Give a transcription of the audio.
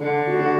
Música